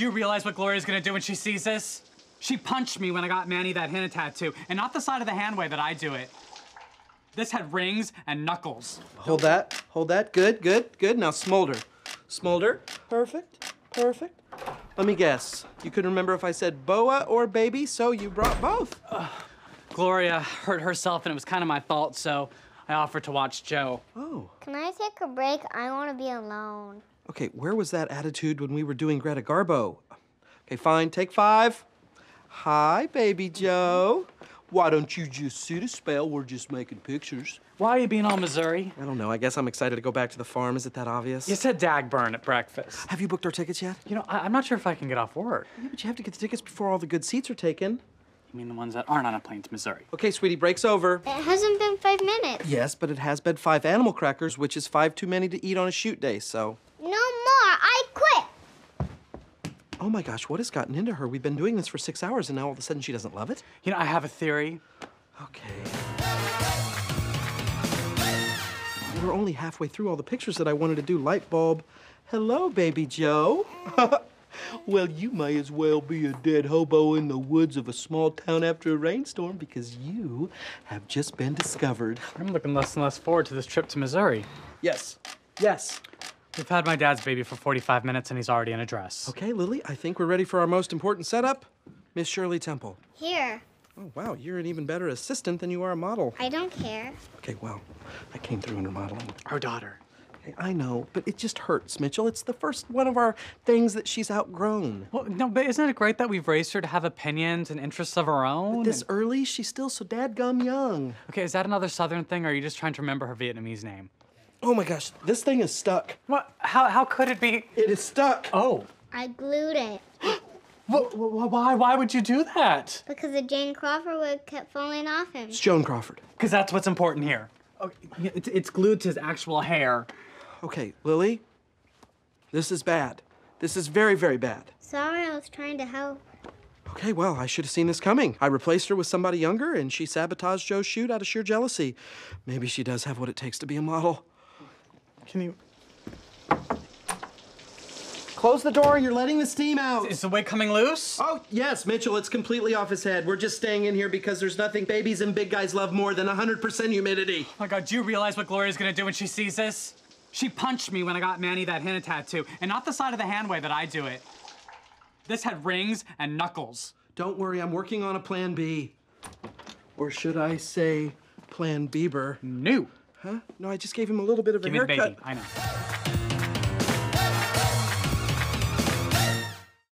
do you realize what Gloria's gonna do when she sees this? She punched me when I got Manny that henna tattoo, and not the side of the hand way that I do it. This had rings and knuckles. Hold that. Hold that. Good, good, good. Now smolder. Smolder. Perfect. Perfect. Let me guess. You couldn't remember if I said boa or baby, so you brought both. Gloria hurt herself, and it was kind of my fault, so I offered to watch Joe. Oh. Can I take a break? I want to be alone. Okay, where was that attitude when we were doing Greta Garbo? Okay, fine. Take five. Hi, baby Joe. Why don't you just sit a spell? We're just making pictures. Why are you being all Missouri? I don't know. I guess I'm excited to go back to the farm. Is it that obvious? You said Dagburn at breakfast. Have you booked our tickets yet? You know, I- I'm not sure if I can get off work. Yeah, but you have to get the tickets before all the good seats are taken. You mean the ones that aren't on a plane to Missouri? Okay, sweetie, break's over. It hasn't been five minutes. Yes, but it has been five animal crackers, which is five too many to eat on a shoot day, so. No more. I quit. Oh my gosh, what has gotten into her? We've been doing this for six hours and now all of a sudden she doesn't love it? You know, I have a theory. Okay. We're only halfway through all the pictures that I wanted to do. Light bulb. Hello, baby Joe. well, you may as well be a dead hobo in the woods of a small town after a rainstorm because you have just been discovered. I'm looking less and less forward to this trip to Missouri. Yes. Yes. We've had my dad's baby for 45 minutes, and he's already in a dress. Okay, Lily, I think we're ready for our most important setup. Miss Shirley Temple. Here. Oh, wow, you're an even better assistant than you are a model. I don't care. Okay, well, I came through under modeling. Our daughter. Okay, I know, but it just hurts, Mitchell. It's the first one of our things that she's outgrown. Well, no, but isn't it great that we've raised her to have opinions and interests of her own? This And- early, she's still so dadgum young. okay, is that another Southern thing, or are you just trying to remember her Vietnamese name? Oh my gosh, this thing is stuck. What? How, how could it be? It is stuck. Oh. I glued it Wh- wh- why? Why would you do that? because the Jane Crawford wig kept falling off him. It's Joan Crawford. Because that's what's important here. Oh, okay, it's, it's glued to his actual hair. Okay, Lily, this is bad. This is very, very bad. Sorry, I was trying to help. Okay, well, I should have seen this coming. I replaced her with somebody younger, and she sabotaged Joe's shoot out of sheer jealousy. Maybe she does have what it takes to be a model. Can you? Close the door, you're letting the steam out. Is the wig coming loose? Oh, yes, Mitchell, it's completely off his head. We're just staying in here because there's nothing babies and big guys love more than 100% humidity. Oh my god, do you realize what Gloria's gonna do when she sees this? She punched me when I got Manny that henna tattoo, and not the side of the hand way that I do it. This had rings and knuckles. Don't worry, I'm working on a plan B. Or should I say, Plan Bieber? New. Huh? No, I just gave him a little bit of Give a me the haircut. baby. I know.